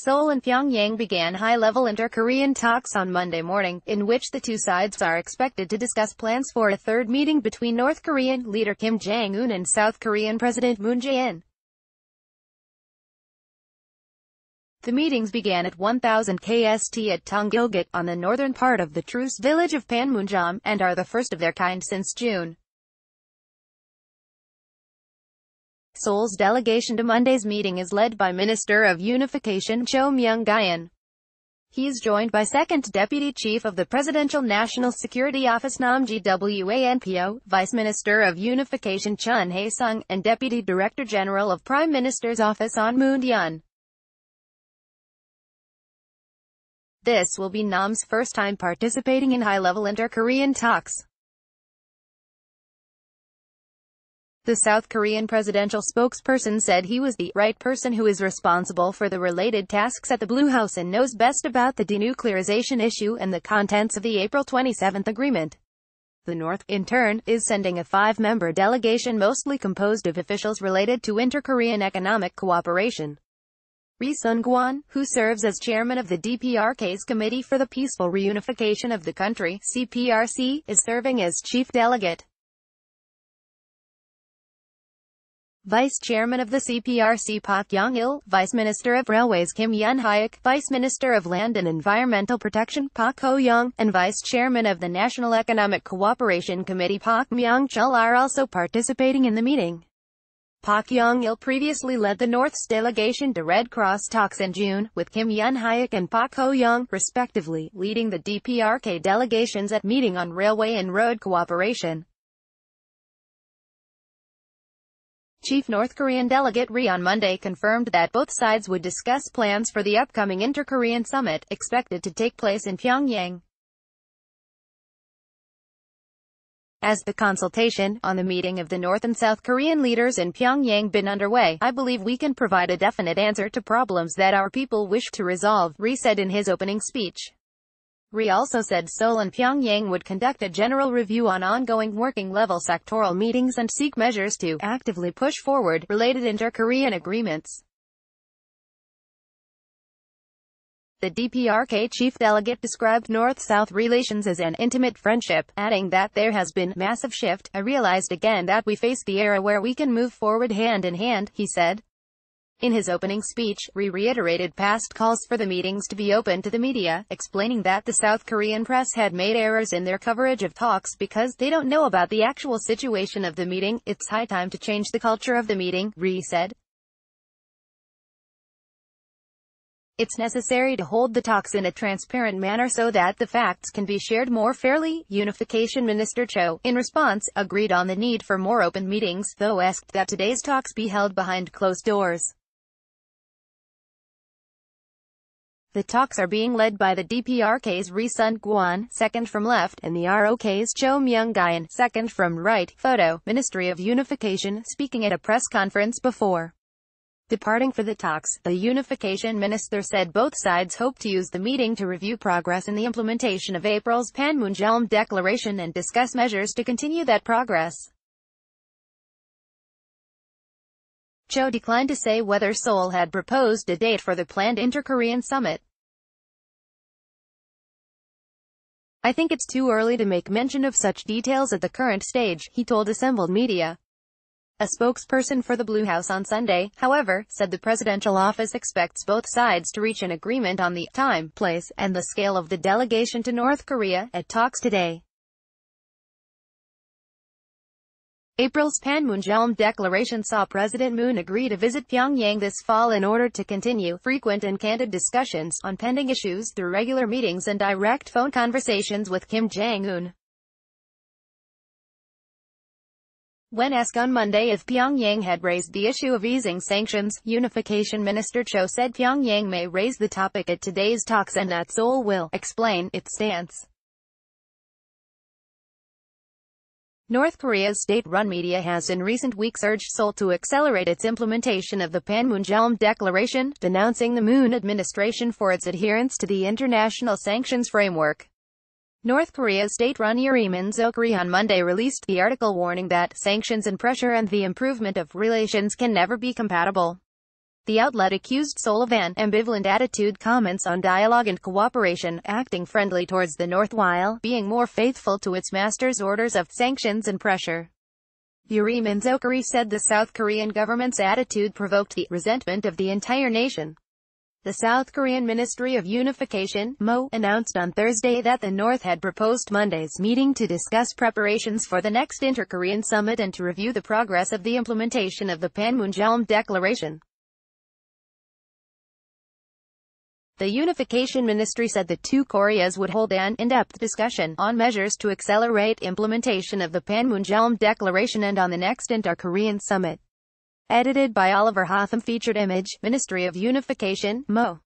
Seoul and Pyongyang began high-level inter-Korean talks on Monday morning, in which the two sides are expected to discuss plans for a third meeting between North Korean leader Kim Jong-un and South Korean President Moon Jae-in. The meetings began at 1000 KST at Tongilgak, on the northern part of the truce village of Panmunjom, and are the first of their kind since June. Seoul's delegation to Monday's meeting is led by Minister of Unification Cho Myoung-gyon. He is joined by Second Deputy Chief of the Presidential National Security Office Nam Gwan-pyo, Vice Minister of Unification Chun Hae-sung, and Deputy Director General of Prime Minister's Office Ahn Moon-hyun. This will be Nam's first time participating in high-level inter-Korean talks. The South Korean presidential spokesperson said he was the right person who is responsible for the related tasks at the Blue House and knows best about the denuclearization issue and the contents of the April 27 agreement. The North, in turn, is sending a five-member delegation mostly composed of officials related to inter-Korean economic cooperation. Ri Sun-kwon, who serves as chairman of the DPRK's Committee for the Peaceful Reunification of the Country, CPRC, is serving as chief delegate. Vice Chairman of the CPRC Pak Yong-il, Vice Minister of Railways Kim Yun-hyuk, Vice Minister of Land and Environmental Protection Pak Ho-young, and Vice Chairman of the National Economic Cooperation Committee Pak Myong-chul are also participating in the meeting. Pak Yong-il previously led the North's delegation to Red Cross talks in June, with Kim Yun-hyuk and Pak Ho-young, respectively, leading the DPRK delegations at meeting on railway and road cooperation. Chief North Korean delegate Ri on Monday confirmed that both sides would discuss plans for the upcoming Inter-Korean summit, expected to take place in Pyongyang. As the consultation on the meeting of the North and South Korean leaders in Pyongyang been underway, I believe we can provide a definite answer to problems that our people wish to resolve, Ri said in his opening speech. Ri also said Seoul and Pyongyang would conduct a general review on ongoing working-level sectoral meetings and seek measures to actively push forward related inter-Korean agreements. The DPRK chief delegate described North-South relations as an intimate friendship, adding that there has been massive shift. I realized again that we face the era where we can move forward hand in hand, he said. In his opening speech, Ri reiterated past calls for the meetings to be open to the media, explaining that the South Korean press had made errors in their coverage of talks because they don't know about the actual situation of the meeting. It's high time to change the culture of the meeting, Ri said. It's necessary to hold the talks in a transparent manner so that the facts can be shared more fairly. Unification Minister Cho, in response, agreed on the need for more open meetings, though asked that today's talks be held behind closed doors. The talks are being led by the DPRK's Ri Sun-kwon, second from left, and the ROK's Cho Myoung-gyon, second from right. Photo, Ministry of Unification, speaking at a press conference before departing for the talks, the unification minister said both sides hope to use the meeting to review progress in the implementation of April's Panmunjom Declaration and discuss measures to continue that progress. Cho declined to say whether Seoul had proposed a date for the planned inter-Korean summit. I think it's too early to make mention of such details at the current stage, he told assembled media. A spokesperson for the Blue House on Sunday, however, said the presidential office expects both sides to reach an agreement on the time, place, and the scale of the delegation to North Korea at talks today. April's Panmunjom declaration saw President Moon agree to visit Pyongyang this fall in order to continue frequent and candid discussions on pending issues through regular meetings and direct phone conversations with Kim Jong-un. When asked on Monday if Pyongyang had raised the issue of easing sanctions, Unification Minister Cho said Pyongyang may raise the topic at today's talks and that Seoul will explain its stance. North Korea's state-run media has in recent weeks urged Seoul to accelerate its implementation of the Panmunjom Declaration, denouncing the Moon administration for its adherence to the international sanctions framework. North Korea's state-run Uriminzokkiri on Monday released the article warning that sanctions and pressure and the improvement of relations can never be compatible. The outlet accused Seoul of an ambivalent attitude comments on dialogue and cooperation, acting friendly towards the North while being more faithful to its master's orders of sanctions and pressure. Uriminzokkiri said the South Korean government's attitude provoked the resentment of the entire nation. The South Korean Ministry of Unification, MO, announced on Thursday that the North had proposed Monday's meeting to discuss preparations for the next Inter-Korean summit and to review the progress of the implementation of the Panmunjom Declaration. The Unification Ministry said the two Koreas would hold an in-depth discussion on measures to accelerate implementation of the Panmunjom Declaration and on the next Inter-Korean Summit. Edited by Oliver Hotham Featured image, Ministry of Unification, Mo.